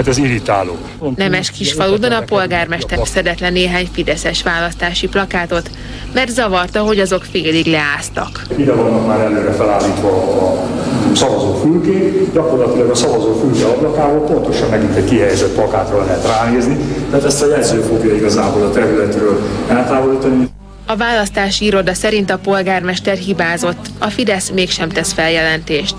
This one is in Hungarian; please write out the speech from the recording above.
Hát ez irritáló. Nemes kisfaludon a polgármester szedett le néhány fideszes választási plakátot, mert zavarta, hogy azok félig leáztak. Ide vannak már előre felállítva a szavazófülkék, gyakorlatilag a szavazófülke ablakával pontosan megint egy kihelyezett plakátra lehet ránézni, tehát ezt a jelző fogja igazából a területről eltávolítani. A választási iroda szerint a polgármester hibázott, a Fidesz mégsem tesz feljelentést.